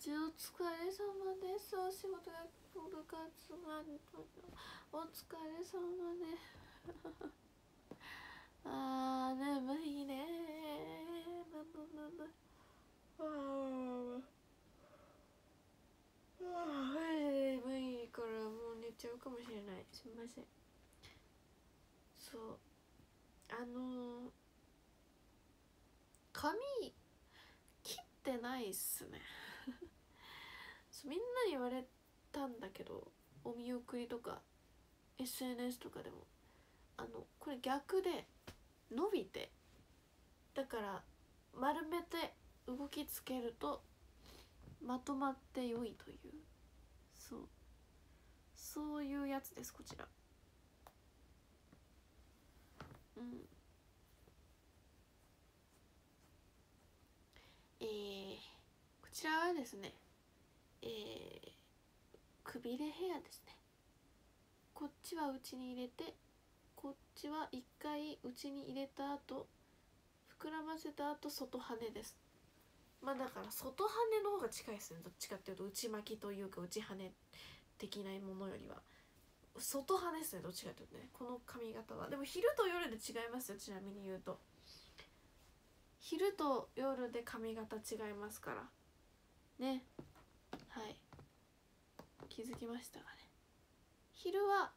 日お疲れ様です。お仕事が部活がお疲れ様です あー眠いね。むむむむ。ああ眠いからもう寝ちゃうかもしれない。すみません。そう。あのー、髪切ってないっすね。みんなに言われたんだけどお見送りとか SNS とかでも。あのこれ逆で伸びてだから丸めて動きつけるとまとまって良いという。そう。そういうやつですこちら。うん。えー、こちらはですねえー、くびれヘアですね。こっちは内に入れてこっちは一回内に入れた後膨らませた後外羽です。まあだから外羽の方が近いですね。どっちかっていうと内巻きというか内羽的なものよりは。外羽ですねどっちかというとね。この髪型は。でも昼と夜で違いますよちなみに言うと。昼と夜で髪型違いますから。ね。はい。気づきましたがね。昼は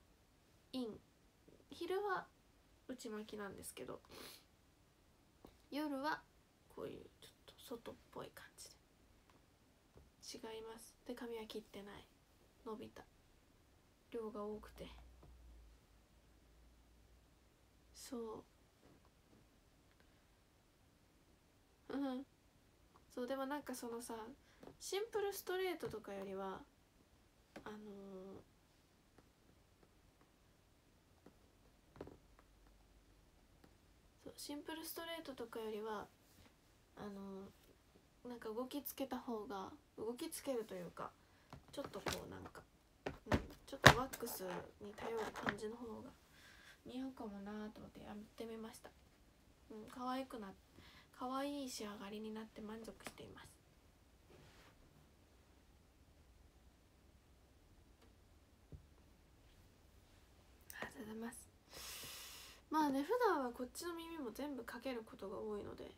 イン。昼は内巻きなんですけど。夜はこういうちょっと外っぽい感じで。違います。で髪は切ってない。伸びた。量が多くて。そう。うん。そうでもなんかそのさシンプルストレートとかよりはあのー、そうシンプルストレートとかよりはあのー、なんか動きつけた方が動きつけるというかちょっとこうなんか、うん、ちょっとワックスに頼る感じの方が似合うかもなと思ってやってみました。うん可愛くな可愛い仕上がりになって満足していますありがとうございますまあね普段はこっちの耳も全部かけることが多いので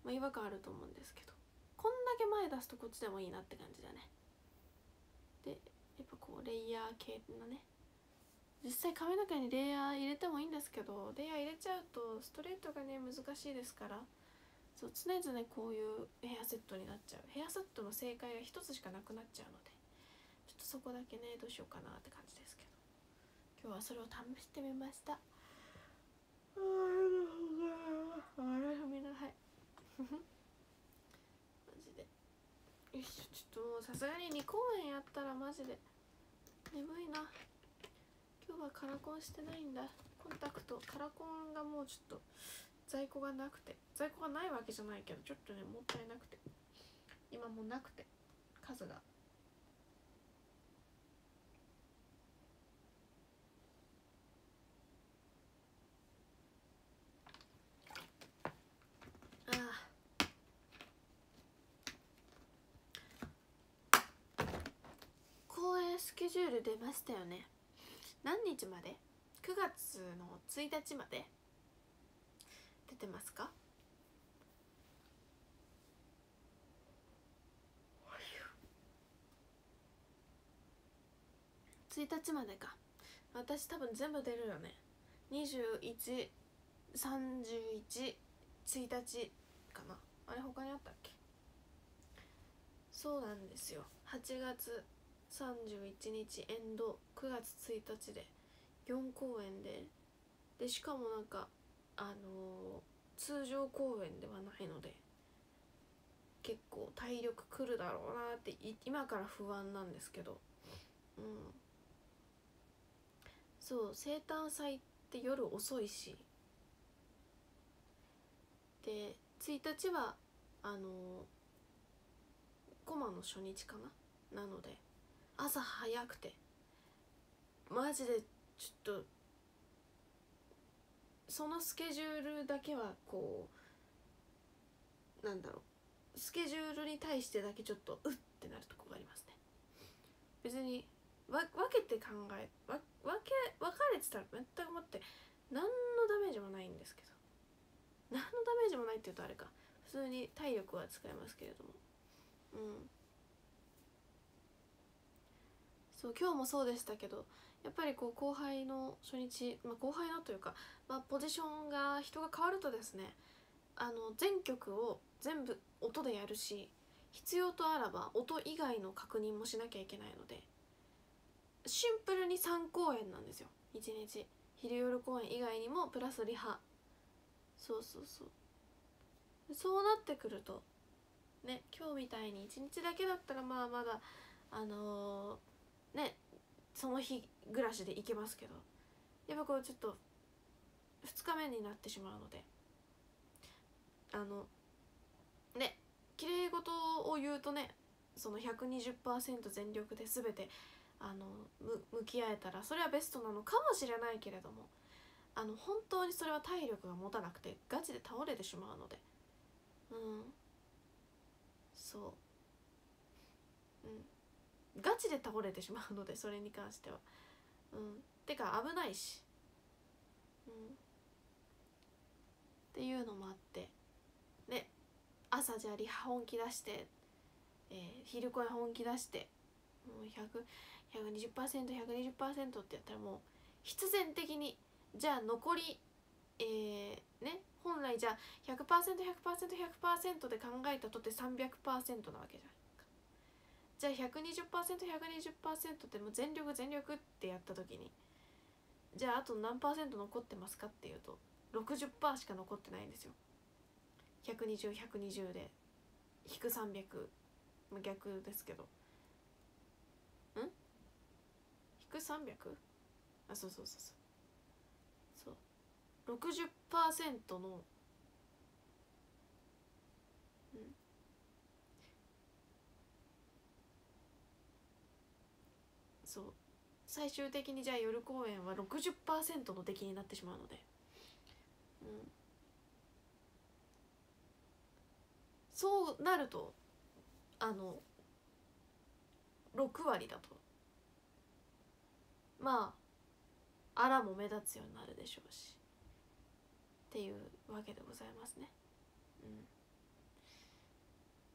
まあ違和感あると思うんですけどこんだけ前出すとこっちでもいいなって感じだね。でやっぱこうレイヤー系のね実際髪の毛にレイヤー入れてもいいんですけどレイヤー入れちゃうとストレートがね難しいですからそう常々こういうヘアセットになっちゃう。ヘアセットの正解が一つしかなくなっちゃうのでちょっとそこだけねどうしようかなって感じですけど今日はそれを試してみました。あれみなはいマジでよしちょっともうさすがに2公演やったらマジで眠いな今日はカラコンしてないんだコンタクトカラコンがもうちょっと在庫がなくて在庫がないわけじゃないけどちょっとねもったいなくて今もなくて数がああ公演スケジュール出ましたよね。何日まで ?9 月の1日まで。出てますか？1日までか。私多分全部出るよね。2131 1日かな。あれ他にあったっけ？そうなんですよ。8月31日エンド9月1日で4公演で。でしかもなんかあのー、通常公演ではないので結構体力くるだろうなって今から不安なんですけど。うん。そう生誕祭って夜遅いし。で1日はあのー、コマの初日かな？なので。朝早くて。マジでちょっとそのスケジュールだけはこうなんだろう。スケジュールに対してだけちょっとうってなるとこがありますね。別にわ分けて考えわ分け分かれてたら全くもって何のダメージもないんですけど。何のダメージもないって言うとあれか。普通に体力は使えますけれども。うん。そう今日もそうでしたけどやっぱりこう後輩の初日、まあ、後輩のというか、まあ、ポジションが人が変わるとですねあの全曲を全部音でやるし必要とあらば音以外の確認もしなきゃいけないのでシンプルに3公演なんですよ。1日。昼夜公演以外にもプラスリハ。そうそうそう。そうなってくるとね今日みたいに1日だけだったらまあまだあのー、ねその日暮らしで行けますけど。やっぱこうちょっと2日目になってしまうので。あのね綺麗事を言うとねその120%全力で全てあの向き合えたらそれはベストなのかもしれないけれどもあの本当にそれは体力が持たなくてガチで倒れてしまうので。うん。そう。うん。ガチで倒れてしまうのでそれに関しては。うん。てか危ないし。うん。っていうのもあって。ね。朝じゃあリハ本気出して、えー、昼声本気出してもう 100%120%120% ってやったらもう必然的にじゃあ残りえー、ね。本来じゃあ 100%100%100% で考えたとって300%なわけじゃん。じゃあ 120%120% ってもう全力全力ってやった時にじゃああと何残ってますかっていうと60%しか残ってないんですよ。120120で引く300逆ですけど。ん？引く 300? あそうそうそうそう。そう。60%のうんそう最終的にじゃあ夜公演は60%の出来になってしまうので。うん。そうなるとあの6割だと。まああらも目立つようになるでしょうし。っていうわけでございますね。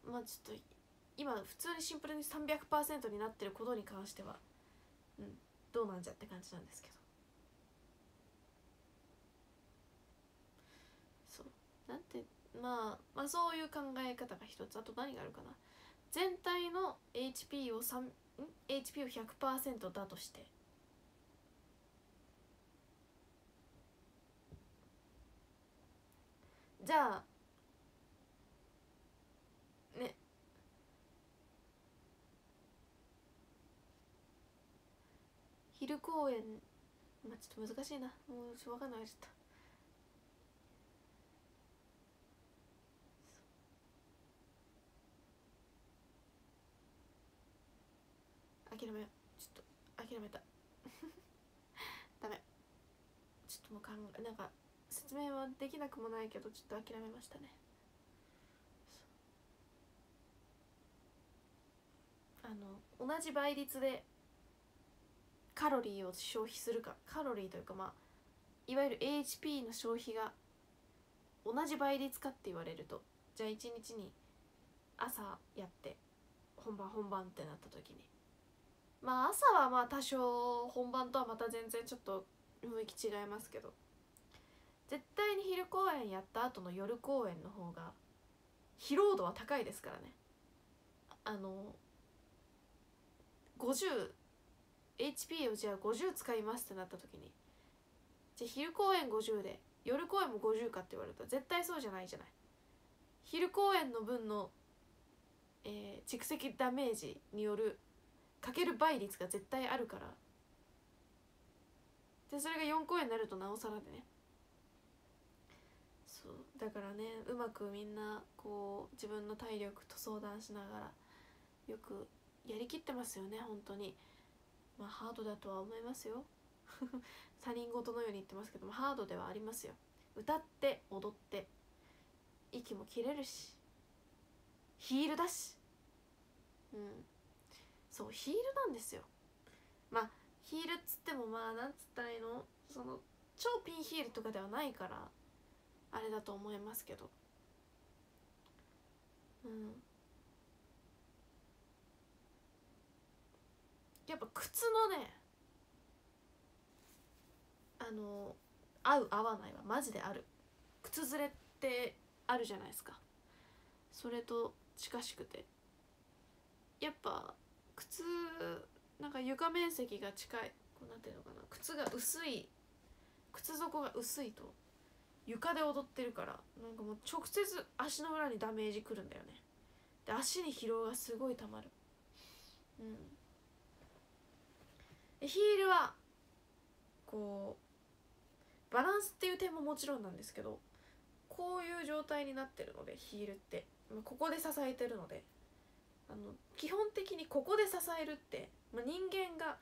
うん。まあちょっと今普通にシンプルに300%になってることに関してはどうなんじゃって感じなんですけど。そう。なんてまあ、まあそういう考え方が一つ。あと何があるかな。全体の HP を3ん HP を100%だとして。じゃあね昼公演。まあちょっと難しいな。もうちょっと分かんないちょっと諦めよう。ちょっと諦めた。ダメ。ちょっともう考えなんか説明はできなくもないけどちょっと諦めましたね。あの同じ倍率でカロリーを消費するかカロリーというかまあいわゆる HP の消費が同じ倍率かって言われるとじゃあ一日に朝やって本番本番ってなった時に。まあ朝はまあ多少本番とはまた全然ちょっと雰囲気違いますけど絶対に昼公演やった後の夜公演の方が疲労度は高いですからね。あの50 HP をじゃあ50使いますってなった時に。じゃあ昼公演50で夜公演も50かって言われると絶対そうじゃないじゃない。昼公演の分の、えー、蓄積ダメージによるかける倍率が絶対あるから。でそれが4公演になるとなおさらでね。そうだからねうまくみんなこう自分の体力と相談しながらよくやりきってますよね本当に。まあハードだとは思いますよ。他人事のように言ってますけどもハードではありますよ。歌って踊って息も切れるしヒールだし。うん。そうヒールなんですよ。まあヒールっつってもまあなんつったらいいの？その超ピンヒールとかではないからあれだと思いますけど。うん。やっぱ靴のねあの合う合わないはマジである。靴ずれってあるじゃないですか。それと近しくて。やっぱ靴なんか床面積が近い。こうなんていうのかな。靴が薄い。靴底が薄いと床で踊ってるからなんかもう直接足の裏にダメージくるんだよね。で足に疲労がすごいたまる。うん。ヒールはこうバランスっていう点ももちろんなんですけどこういう状態になってるのでヒールってここで支えてるのであの基本的にここで支えるって、まあ、人間が、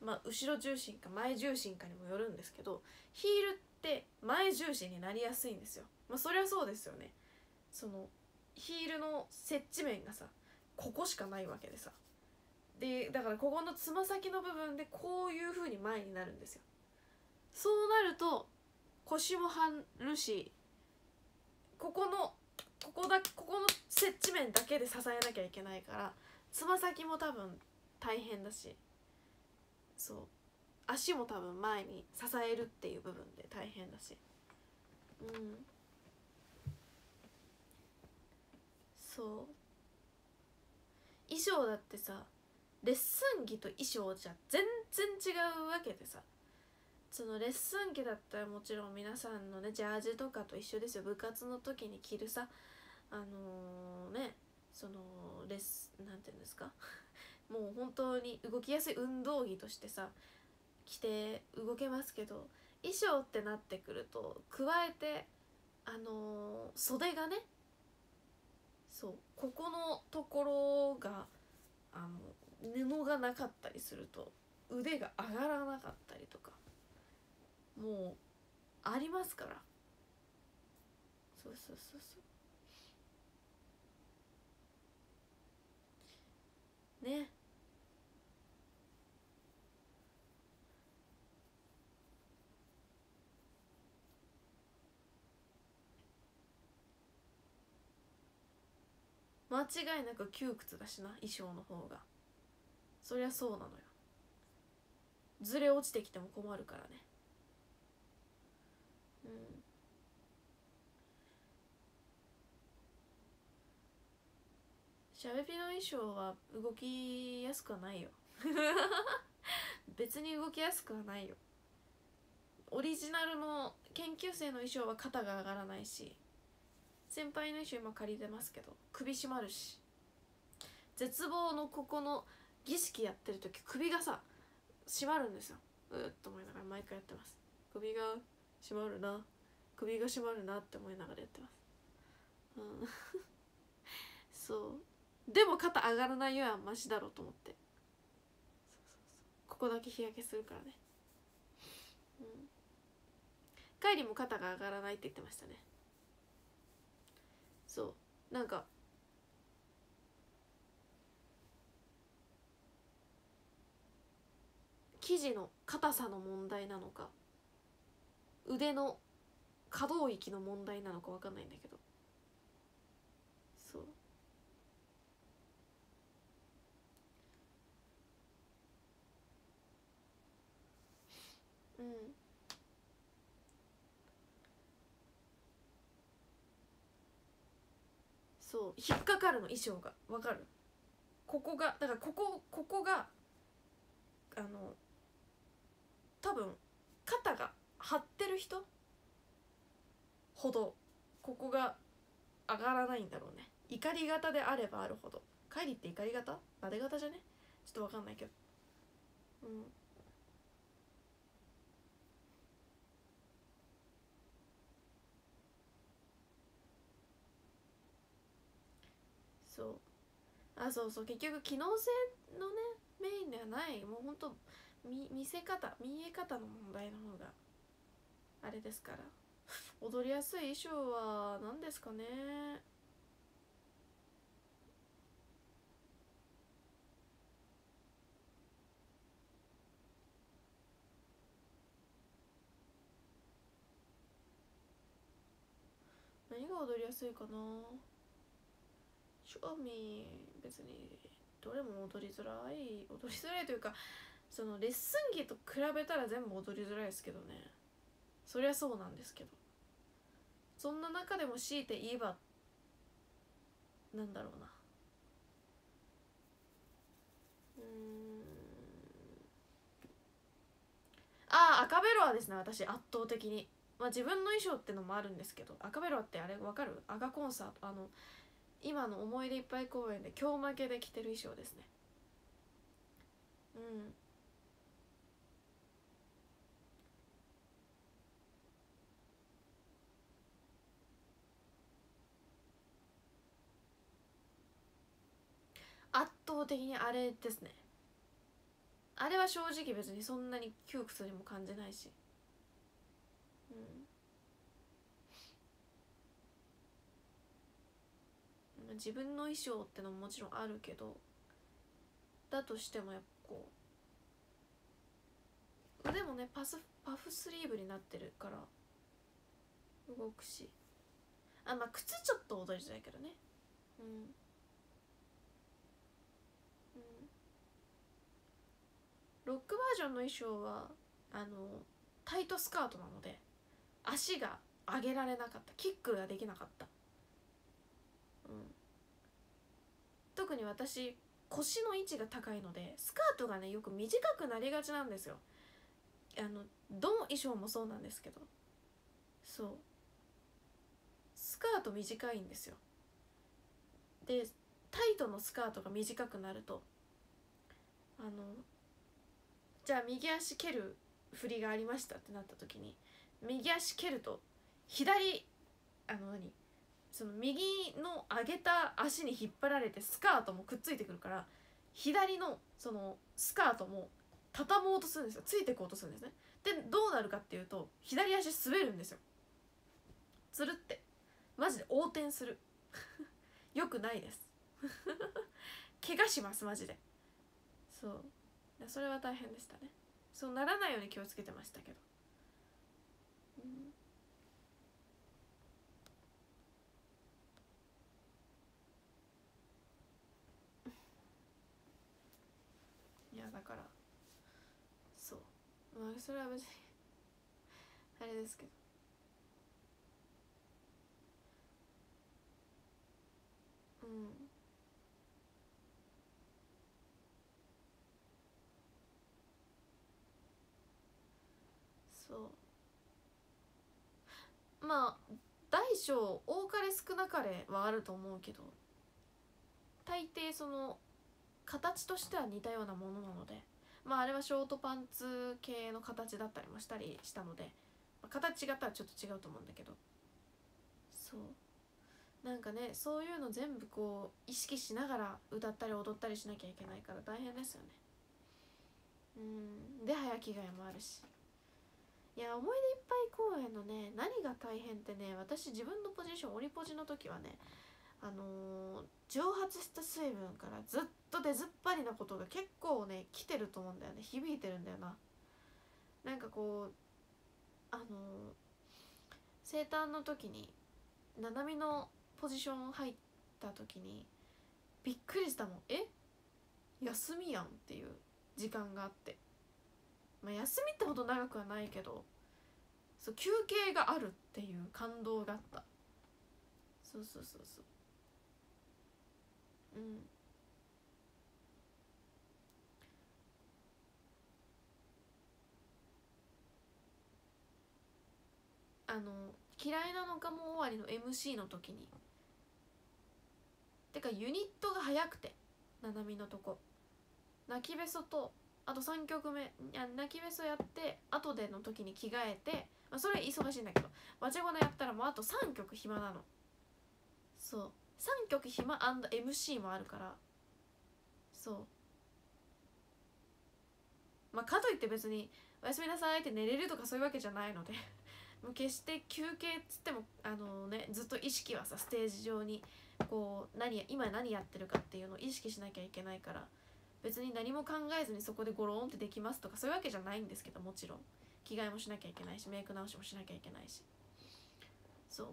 まあ、後ろ重心か前重心かにもよるんですけどヒールって前重心になりやすいんですよ。まあ、そりゃそうですよね。そのヒールの接地面がさここしかないわけでさでだからここのつま先の部分でこういう風に前になるんですよ。そうなると腰も張るしここのここだここの接地面だけで支えなきゃいけないからつま先も多分大変だしそう。足も多分前に支えるっていう部分で大変だし。うん。そう。衣装だってさレッスン着と衣装じゃ全然違うわけでさ。そのレッスン着だったらもちろん皆さんのねジャージとかと一緒ですよ。部活の時に着るさあのー、ねそのレスなんていうんですか？もう本当に動きやすい運動着としてさ着て動けますけど衣装ってなってくると加えてあのー、袖がねそうここのところがあの布がなかったりすると腕が上がらなかったりとかもうありますから。そうそうそうそう。ね。間違いなく窮屈だしな衣装の方が。そりゃそうなのよ。ずれ落ちてきても困るからね。うん。シャベピの衣装は動きやすくはないよ。別に動きやすくはないよ。オリジナルの研究生の衣装は肩が上がらないし先輩の衣装今借りてますけど首締まるし。絶望のここの儀式やってる時首がさ締まるんですよ。うっと思いながら毎回やってます。首が締まるな。首が締まるなって思いながらやってます。うん。そう。でも肩上がらないよりはマシだろうと思って。ここだけ日焼けするからね。うん。帰りも肩が上がらないって言ってましたね。そう。なんか生地の硬さの問題なのか腕の可動域の問題なのか分かんないんだけど。そうん。そう。引っかかるの衣装が。わかる？ここがだからここここがあの多分肩が張ってる人ほどここが上がらないんだろうね。怒り型であればあるほど。帰りって怒り型なで型じゃね？ちょっとわかんないけど。うん。そう。あそうそう。結局機能性のねメインではない。もうほんと見見せ方見え方の問題の方があれですから。踊りやすい衣装は何ですかね。何が踊りやすいかな。正味別にどれも踊りづらい。踊りづらいというかそのレッスン着と比べたら全部踊りづらいですけどね。そりゃそうなんですけど。そんな中でも強いて言えばなんだろうな。うん。ああ赤ベロアですね私圧倒的に。まあ自分の衣装ってのもあるんですけど。赤ベロアってあれわかる？赤コンサート。あの今の思い出いっぱい公演で今日負けで着てる衣装ですね。うん。圧倒的にあれですね。あれは正直別にそんなに窮屈にも感じないし。うん。自分の衣装ってのももちろんあるけどだとしてもやっぱこう腕もねパスパフスリーブになってるから動くし。あまあ靴ちょっと踊りづらいけどね。うん。ロックバージョンの衣装はあのタイトスカートなので足が上げられなかった。キックができなかった、うん、特に私腰の位置が高いのでスカートがねよく短くなりがちなんですよ。あのどの衣装もそうなんですけど。そう。スカート短いんですよ。でタイトのスカートが短くなるとあのじゃあ右足蹴る振りがありましたってなった時に右足蹴ると左あの何？その右の上げた足に引っ張られてスカートもくっついてくるから左のそのスカートも畳もうとするんですよ。ついてこうとするんですね。でどうなるかっていうと左足滑るんですよ。つるって。マジで横転する。よくないです。怪我しますマジで。そう。それは大変でしたね。そうならないように気をつけてましたけど、うん、いやだからそう。まあそれは別にあれですけど。うん。そう。まあ大小多かれ少なかれはあると思うけど大抵その形としては似たようなものなのでまああれはショートパンツ系の形だったりもしたりしたので、まあ、形違ったらちょっと違うと思うんだけど。そう。なんかねそういうの全部こう意識しながら歌ったり踊ったりしなきゃいけないから大変ですよね。うん。で早着替えもあるし。いや思い出いっぱい公演のね何が大変ってね私自分のポジションオリポジの時はねあのー、蒸発した水分からずっと出ずっぱりなことが結構ね来てると思うんだよね。響いてるんだよな。なんかこうあのー、生誕の時にななみのポジション入った時にびっくりしたもん。え？休みやんっていう時間があって。まあ、休みってほど長くはないけどそう休憩があるっていう感動があった。そうそうそうそう。うん。あの「嫌いなのかも終わり」の MC の時に。てかユニットが早くてななみのとこ。泣きべそとあと3曲目泣きべそやって後での時に着替えて、まあ、それ忙しいんだけどバチェゴナやったらもうあと3曲暇なの。そう。3曲暇 &MC もあるから。そう。まあかといって別に「おやすみなさい」って寝れるとかそういうわけじゃないので もう決して休憩っつってもあのねずっと意識はさステージ上にこう何今何やってるかっていうのを意識しなきゃいけないから。別に何も考えずにそこでゴローンってできますとかそういうわけじゃないんですけどもちろん。着替えもしなきゃいけないしメイク直しもしなきゃいけないし。そう。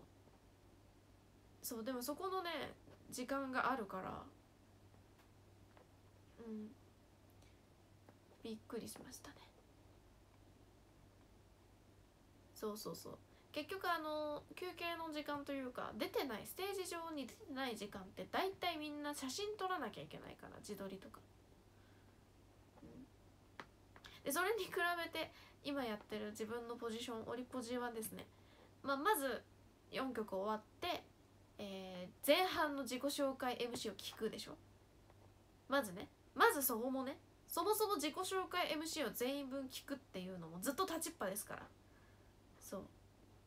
そうでもそこのね時間があるからうん。びっくりしましたね。そうそうそう。結局あの休憩の時間というか出てないステージ上に出てない時間って大体みんな写真撮らなきゃいけないから自撮りとか、でそれに比べて今やってる自分のポジションオリポジはですね、まあ、まず4曲終わって、えー、前半の自己紹介 MC を聞くでしょ。まずねまずそこもねそもそも自己紹介 MC を全員分聞くっていうのもずっと立ちっぱですから。そう。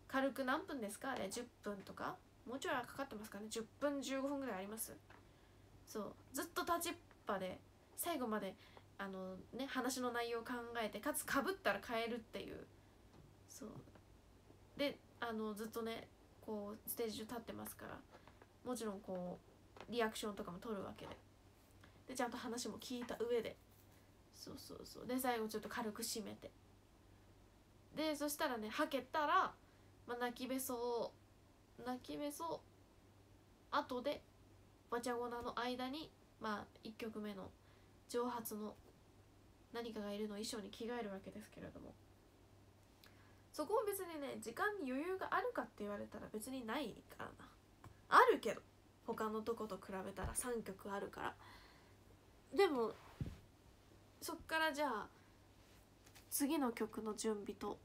軽く何分ですか？あれ10分とか。もうちょいかかってますかね？10分15分ぐらいあります。そう。ずっと立ちっぱで最後まであのね話の内容を考えてかつかぶったら変えるっていう。そう。であのずっとねこうステージ中立ってますからもちろんこうリアクションとかも取るわけで。でちゃんと話も聞いた上で。そうそうそう。で最後ちょっと軽く締めて。でそしたらねはけたら、まあ、泣きべそ泣きべそ後でバチャゴナの間にまあ1曲目の蒸発の何かがいるの衣装に着替えるわけですけれども。そこも別にね時間に余裕があるかって言われたら別にないからな。あるけど他のとこと比べたら3曲あるから。でもそっからじゃあ次の曲の準備と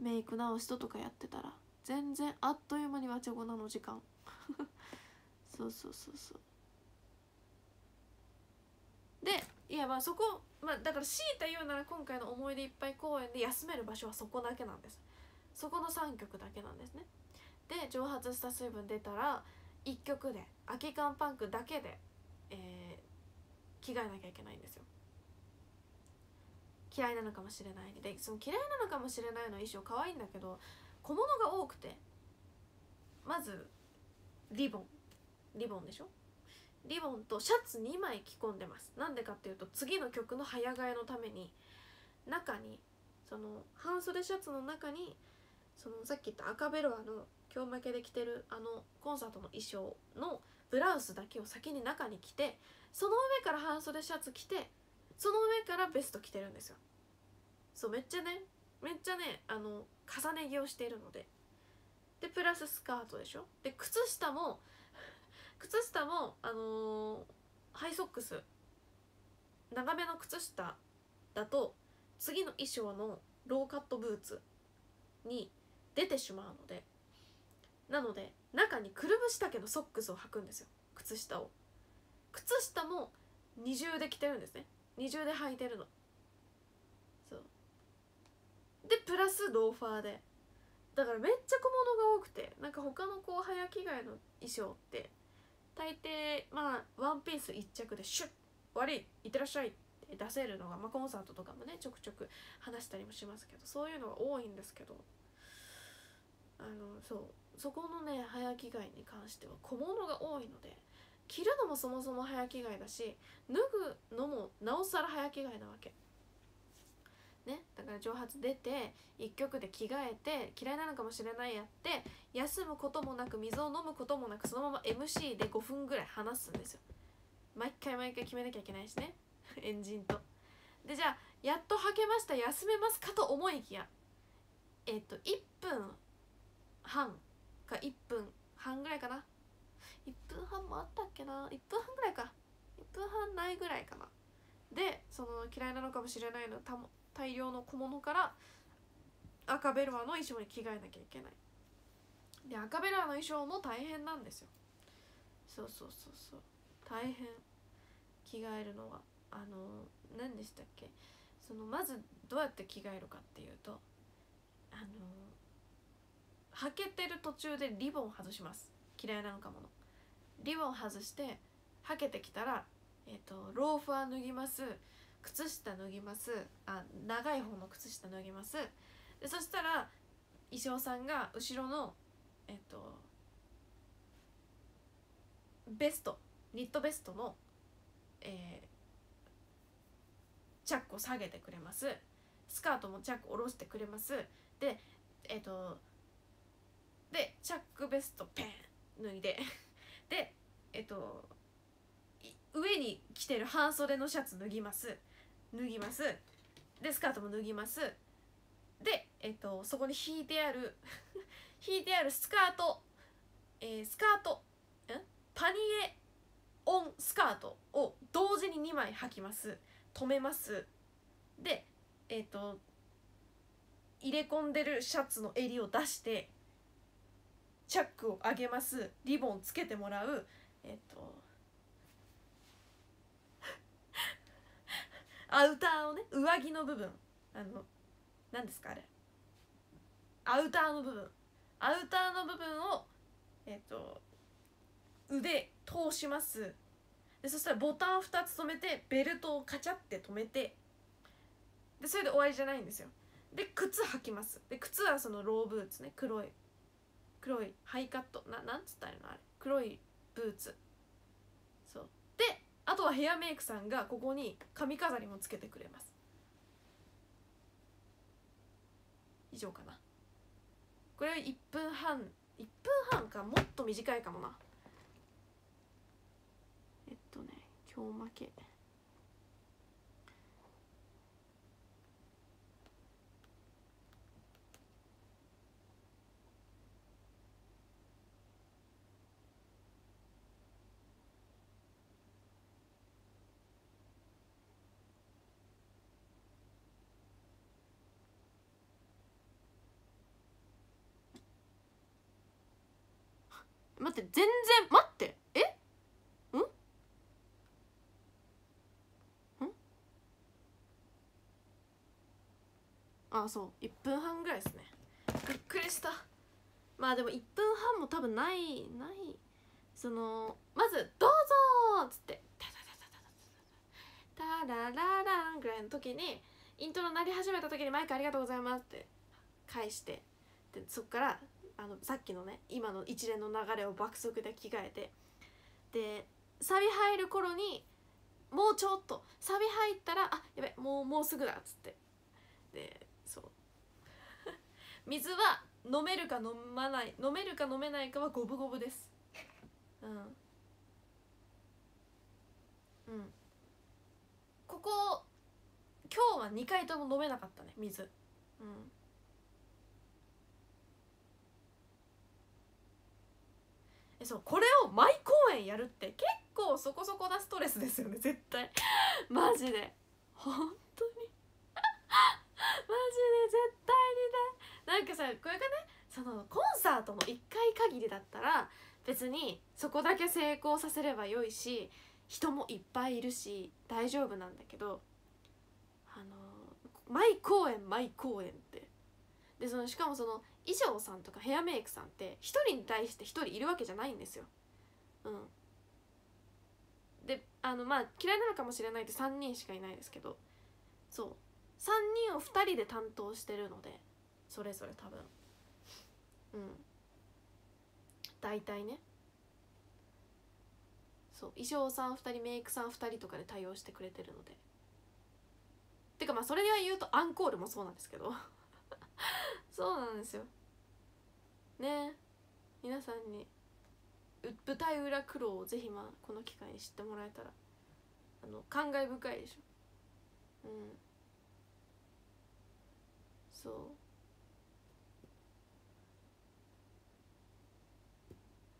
メイク直しととかやってたら全然あっという間にわちゃごなの時間。そうそうそうそう。でいやまあそこまあだから強いて言うなら今回の思い出いっぱい公演で休める場所はそこだけなんです。そこの3曲だけなんですね。で蒸発した水分出たら1曲で空き缶パンクだけで、えー、着替えなきゃいけないんですよ。嫌いなのかもしれないで。その嫌いなのかもしれないの衣装可愛いんだけど小物が多くてまずリボン。リボンでしょ？リボンとシャツ2枚着込んでます。なんでかっていうと次の曲の早替えのために中にその半袖シャツの中にそのさっき言った赤ベロアの今日負けで着てるあのコンサートの衣装のブラウスだけを先に中に着てその上から半袖シャツ着てその上からベスト着てるんですよ。そうめっちゃねめっちゃねあの重ね着をしているので。でプラススカートでしょ？で靴下も靴下もあのー、ハイソックス。長めの靴下だと次の衣装のローカットブーツに出てしまうので。なので中にくるぶし丈のソックスを履くんですよ。靴下を。靴下も二重で着てるんですね。二重で履いてるの。そう。でプラスローファーで。だからめっちゃ小物が多くてなんか他のこう早着替えの衣装って大抵まあワンピース1着でシュッ悪いいってらっしゃいって出せるのが、まあ、コンサートとかもねちょくちょく話したりもしますけどそういうのが多いんですけどあのそうそこのね早着替えに関しては小物が多いので着るのもそもそも早着替えだし脱ぐのもなおさら早着替えなわけ。ね、だから蒸発出て1曲で着替えて嫌いなのかもしれないやって休むこともなく水を飲むこともなくそのまま MC で5分ぐらい話すんですよ。毎回毎回決めなきゃいけないしね。エンジンと。でじゃあやっとはけました休めますかと思いきやえっ、と1分半か1分半ぐらいかな。1分半もあったっけな。1分半ぐらいか。1分半ないぐらいかな。でその嫌いなのかもしれないのたも大量の小物から赤ベルアの衣装に着替えなきゃいけない。で赤ベルアの衣装も大変なんですよ。そうそうそうそう。大変。着替えるのはあの何でしたっけ？そのまずどうやって着替えるかっていうとあの履けてる途中でリボン外します。嫌いなのかもの。リボン外して履けてきたら、えー、とローファー脱ぎます。靴下脱ぎます。あ長い方の靴下脱ぎます。でそしたら衣装さんが後ろのえっとベストニットベストの、えー、チャックを下げてくれます。スカートもチャック下ろしてくれます。でえっとでチャックベストペン脱いで。でえっと上に着てる半袖のシャツ脱ぎます。脱ぎます。でスカートも脱ぎます。で、えっと、そこに引いてある 引いてあるスカート、えースカートパニエオンスカートを同時に2枚履きます。止めます。でえっ、と入れ込んでるシャツの襟を出してチャックを上げます。リボンつけてもらう。えっ、とアウターをね上着の部分。あの何ですかあれ。アウターの部分。アウターの部分をえっ、と腕通します。でそしたらボタン2つ止めてベルトをカチャって止めてでそれで終わりじゃないんですよ。で靴履きます。で靴はそのローブーツね。黒い黒いハイカット。ななんつったらいいの？あれ。黒いブーツ。あとはヘアメイクさんがここに髪飾りもつけてくれます。以上かな。これは1分半1分半かもっと短いかもな。えっとね今日負け。待って全然待って。え？ん？ん？ああそう。1分半ぐらいですね。びっくりした。まあでも1分半も多分ないない。そのまず「どうぞ!」っつって「タタタタタタタラララン」ぐらいの時にイントロ鳴り始めた時に「マイクありがとうございます」って返して。でそっからあのさっきのね今の一連の流れを爆速で着替えて。でサビ入る頃にもうちょっと。サビ入ったらあやべもうもうすぐだっつって。でそう。水は飲めるか飲まない飲めるか飲めないかは五分五分です。うん。うん。ここ今日は2回とも飲めなかったね水。うん。えそうこれを毎公演やるって結構そこそこなストレスですよね絶対。マジで。本当に。マジで絶対にね。なんかさこれがねそのコンサートの1回限りだったら別にそこだけ成功させればよいし人もいっぱいいるし大丈夫なんだけどあの毎公演毎公演って。でそのしかもその衣装さんとかヘアメイクさんって1人に対して1人いるわけじゃないんですよ。うん、であのまあ嫌いなのかもしれないって3人しかいないですけど。そう。3人を2人で担当してるのでそれぞれ多分。うん。大体ね。そう。衣装さん2人メイクさん2人とかで対応してくれてるので。てかまあそれでは言うとアンコールもそうなんですけど。そうなんですよ。ね。皆さんに舞台裏苦労をぜひまあこの機会に知ってもらえたらあの感慨深いでしょ。うん。そう。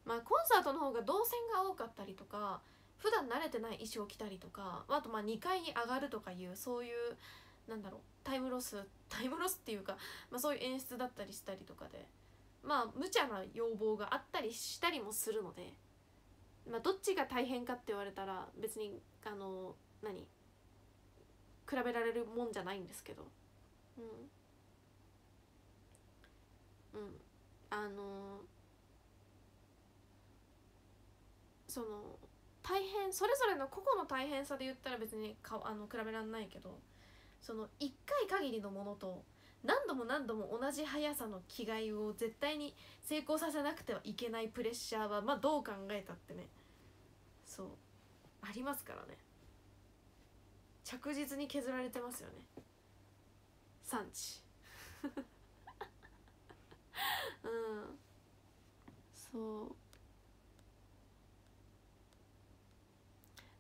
まあコンサートの方が動線が多かったりとか普段慣れてない衣装着たりとかあとまあ2階に上がるとかいうそういうなんだろうタイムロスタイムロスっていうか、まあ、そういう演出だったりしたりとかでまあ無茶な要望があったりしたりもするので、まあ、どっちが大変かって言われたら別にあの何比べられるもんじゃないんですけど。うん。うん。あのその大変それぞれの個々の大変さで言ったら別にかあの比べられないけどその1回限りのものと何度も何度も同じ速さの着替えを絶対に成功させなくてはいけないプレッシャーはまあどう考えたってね。そう。ありますからね。着実に削られてますよね。産地。うん。そう。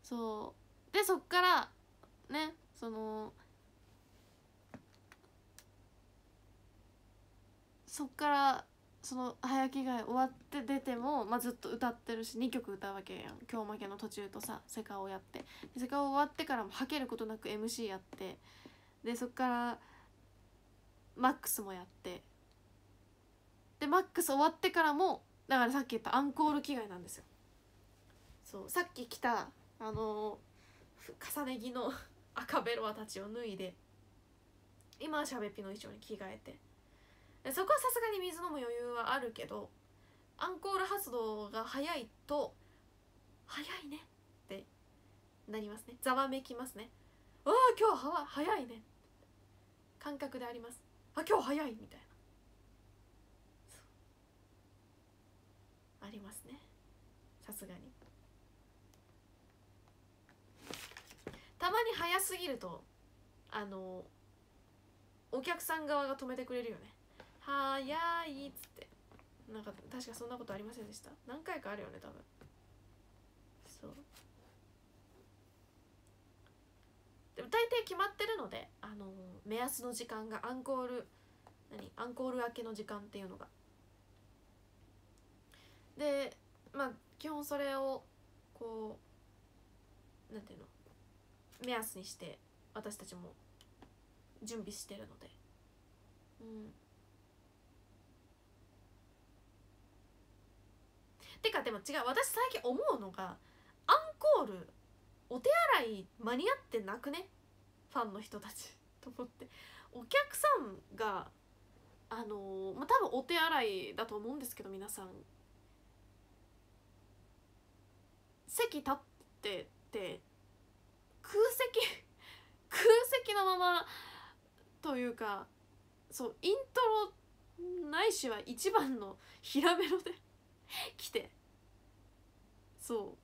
そう。でそっからねそのそっからその早着替え終わって出ても、まあ、ずっと歌ってるし2曲歌うわけやん「今日負け」の途中とさセカオやって。セカオ終わってからもはけることなく MC やって。でそっからマックスもやって。でマックス終わってからもだからさっき言ったアンコール着替えなんですよ。そうさっき着たあのふ重ね着の 赤ベロアたちを脱いで今はシャベピの衣装に着替えて。そこはさすがに水飲む余裕はあるけどアンコール発動が早いと早いねってなりますね。ざわめきますねああ今日は早いね感覚でありますあ今日早いみたいな。ありますね。さすがに。たまに早すぎるとあのお客さん側が止めてくれるよね。早いっつって。なんか確かそんなことありませんでした？何回かあるよね多分。そう。でも大抵決まってるのであの目安の時間がアンコール何？アンコール明けの時間っていうのが。でまあ基本それをこうなんていうの？目安にして私たちも準備してるので。うん。てかでも違う私最近思うのがアンコールお手洗い間に合ってなくね？ファンの人たち。と思って。お客さんがあのーまあ多分お手洗いだと思うんですけど皆さん。席立ってて空席 空席のままというかそうイントロないしは一番の平メロで 来て。そ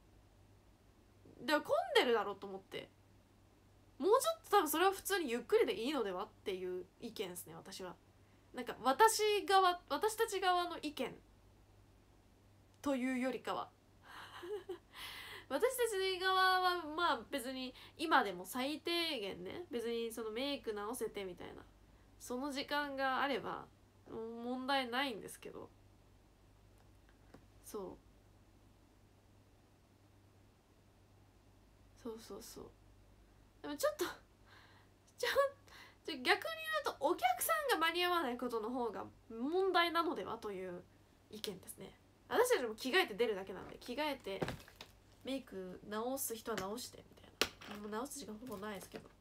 う。でも混んでるだろうと思って。もうちょっと多分それは普通にゆっくりでいいのではっていう意見ですね私は。なんか私側私たち側の意見。というよりかは。私たち側はまあ別に今でも最低限ね別にそのメイク直せてみたいなその時間があれば問題ないんですけど。そう。そうそうそう。でもちょっとちょ逆に言うとお客さんが間に合わないことの方が問題なのではという意見ですね。私たちも着替えて出るだけなんで着替えてメイク直す人は直してみたいな。もう直す時間ほぼないですけど。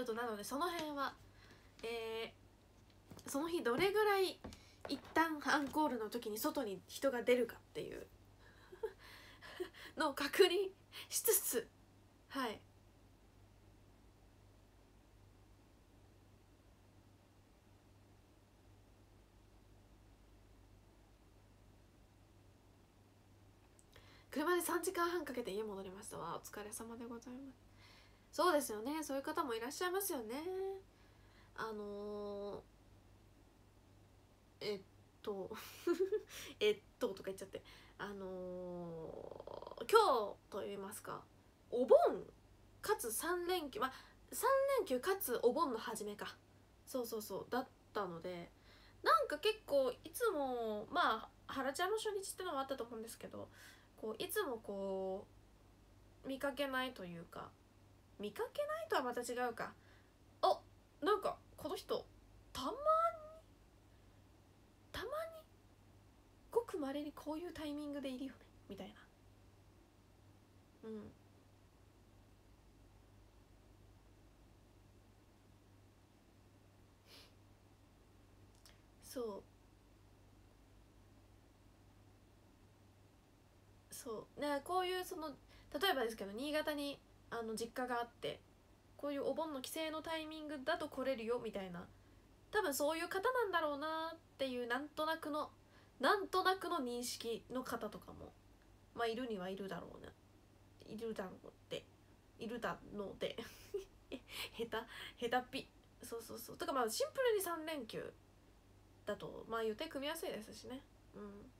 ちょっとなのでその辺はえー、その日どれぐらい一旦アンコールの時に外に人が出るかっていう のを確認しつつはい。車で3時間半かけて家戻りました。わお疲れ様でございます。そうですよね。そういう方もいらっしゃいますよね。あのー、えっと えっととか言っちゃって。あのー、今日と言いますかお盆かつ3連休まあ3連休かつお盆の初めか。そうそうそうだったので。なんか結構いつもまあ原ちゃんの初日ってのもあったと思うんですけどこういつもこう見かけないというか見かけないとはまた違うか。あなんかこの人たまにたまにごくまれにこういうタイミングでいるよね。みたいな。うん。そう。そう。ねこういうその例えばですけど新潟にあの実家があってこういうお盆の帰省のタイミングだと来れるよみたいな。多分そういう方なんだろうなっていうなんとなくのなんとなくの認識の方とかもまあいるにはいるだろうな。いるだろうって。いるだので。下手下手っぴ。そうそうそう。とかまあシンプルに3連休だとまあ予定組みやすいですしね。うん。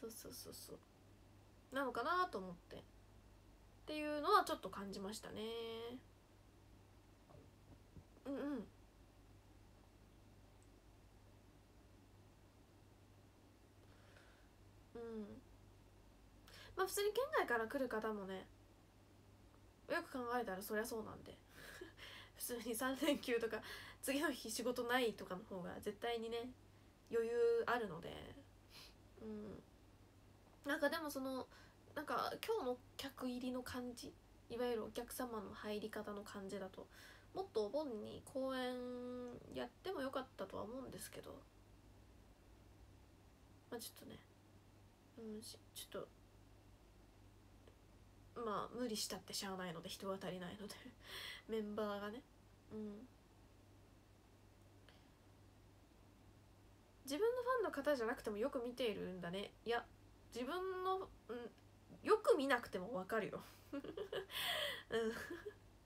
そうそうそうそう。なのかなと思って。っていうのはちょっと感じましたね。うんうん。うん。まあ普通に県外から来る方もねよく考えたらそりゃそうなんで。普通に3連休とか次の日仕事ないとかの方が絶対にね余裕あるので。うん。なんかでもそのなんか今日の客入りの感じいわゆるお客様の入り方の感じだともっとお盆に公演やってもよかったとは思うんですけどまあちょっとねうんちょっとまあ無理したってしゃあないので人が足りないので メンバーがね。うん。自分のファンの方じゃなくてもよく見ているんだね。いや自分の、うん、よく見なくてもわかるよ。うん。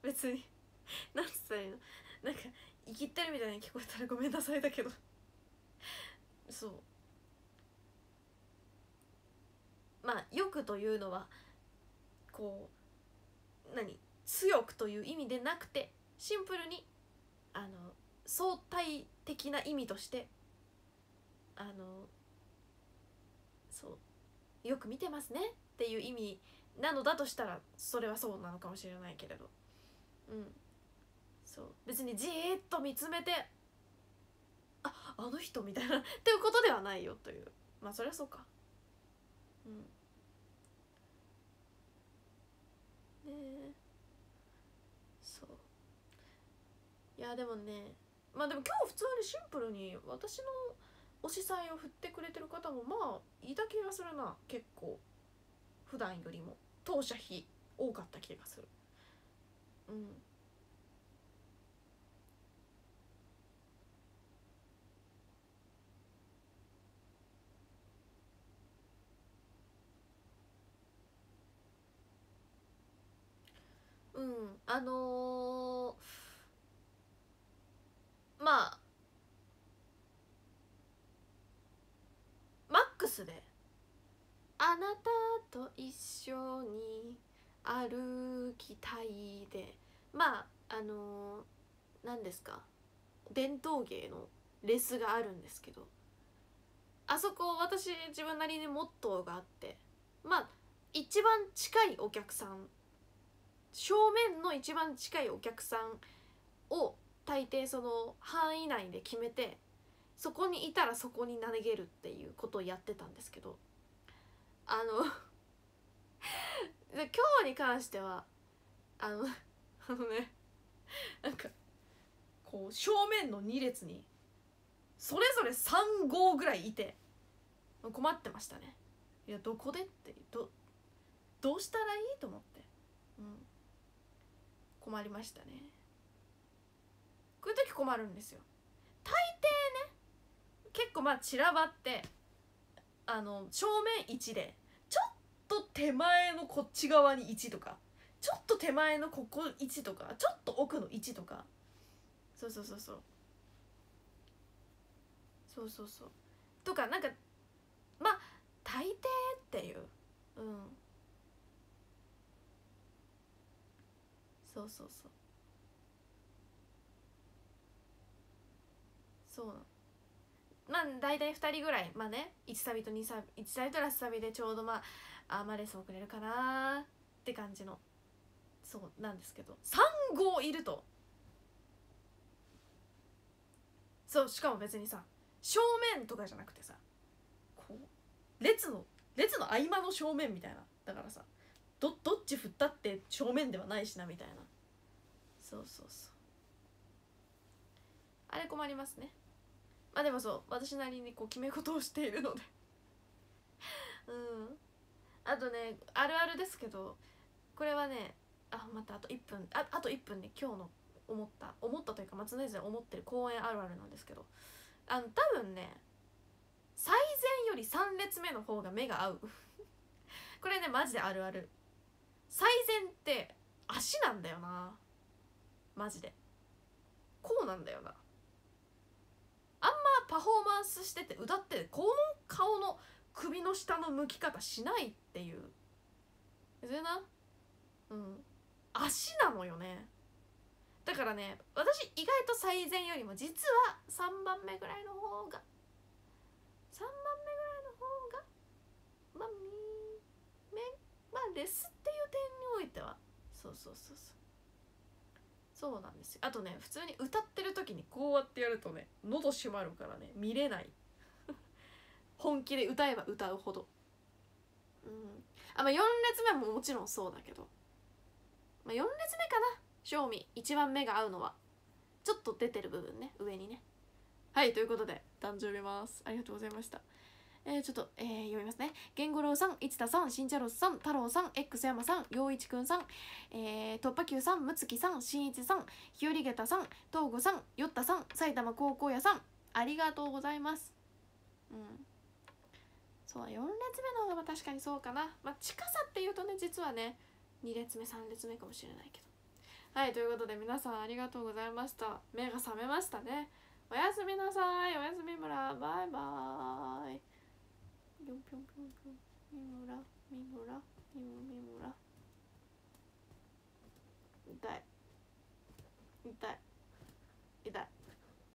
別に。なんつったらいいの？なんか生きってるみたいに聞こえたらごめんなさいだけど。そう。まあよくというのはこう何？強くという意味でなくてシンプルにあの相対的な意味としてあのそう。よく見てますね。っていう意味なのだとしたらそれはそうなのかもしれないけれど。うん。そう。別にじーっと見つめてああの人みたいなっていうことではないよという。まあそりゃそうか。うん。ねえ。そう。いやでもねまあでも今日普通にシンプルに私の推しサインを振ってくれてる方もまあいた気がするな結構。普段よりも当社比多かった気がする。うん。うん。あのー、まあマックスで「あなたと一緒に歩きたいで」まああの、何ですか？伝統芸のレスがあるんですけど。あそこ私自分なりにモットーがあって。まあ一番近いお客さん正面の一番近いお客さんを大抵その範囲内で決めてそこにいたらそこに投げるっていうことをやってたんですけど。あの 今日に関してはあの あのねなんかこう正面の2列にそれぞれ3号ぐらいいて困ってましたね。いやどこで？ってどどうしたらいい？と思って。うん。困りましたね。こういう時困るんですよ。大抵ね結構まあ散らばってあの正面1でと手前のこっち側に1とかちょっと手前のここ1とかちょっと奥の1とか。そうそうそうそう。そうそうそう。とかなんかまあ大抵っていう。うん。そうそうそう。そうなまあ大体2人ぐらい。まあね1サビと2サビ1サビとラスサビでちょうどまああまあレス遅れるかなって感じの。そうなんですけど。3号いると。そうしかも別にさ正面とかじゃなくてさこう列の列の合間の正面みたいな。だからさどどっち振ったって正面ではないしなみたいな。そうそうそう。あれ困りますね。まあでもそう私なりにこう決め事をしているので。うん。あとねあるあるですけどこれはねあまたあと1分ああと1分で今日の思った思ったというか松根で思ってる公演あるあるなんですけどあの多分ね最前より3列目の方が目が合う。これねマジであるある。最前って足なんだよな。マジで。こうなんだよな。あんまパフォーマンスしてて歌ってこの顔の首の下の向き方しないっていう。それな？うん。足なのよね。だからね私意外と最善よりも実は3番目ぐらいの方が3番目ぐらいの方がまあみめまあレスっていう点においては。そうそうそうそう。そうなんですよ。あとね普通に歌ってる時にこうやってやるとね喉閉まるからね見れない。本気で歌えば歌うほど。うん。あまあ4列目ももちろんそうだけど。まあ4列目かな。正味1番目が合うのは。ちょっと出てる部分ね。上にね。はいということで誕生日ます。ありがとうございました。えー、ちょっと、えー、読みますね。源五郎さん、市田さん、新茶ロスさん、太郎さん、X 山さん、陽一くんさん、えー、突破球さん、むつきさん、しんいちさん、日和げたさん、東郷さん、よったさん、埼玉高校屋さん、ありがとうございます。うん。そう、4列目の方が確かにそうかな。まあ、近さっていうとね、実はね、2列目、3列目かもしれないけど。はい、ということで皆さんありがとうございました。目が覚めましたね。おやすみなさい。おやすみ村。バイバーイ。ぴょんぴょんぴょんぴょん。みむら、みむら、みむみむら。痛い。痛い。